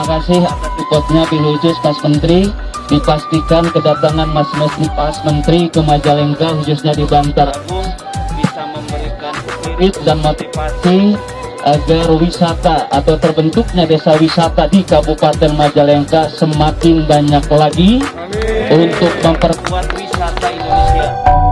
terima kasih. Atas supportnya khusus Mas Menteri dipastikan kedatangan Mas Mas Menteri ke Majalengka khususnya di Bantar Agung bisa memberikan spirit dan motivasi agar wisata atau terbentuknya desa wisata di Kabupaten Majalengka semakin banyak lagi untuk memperkuat wisata Indonesia.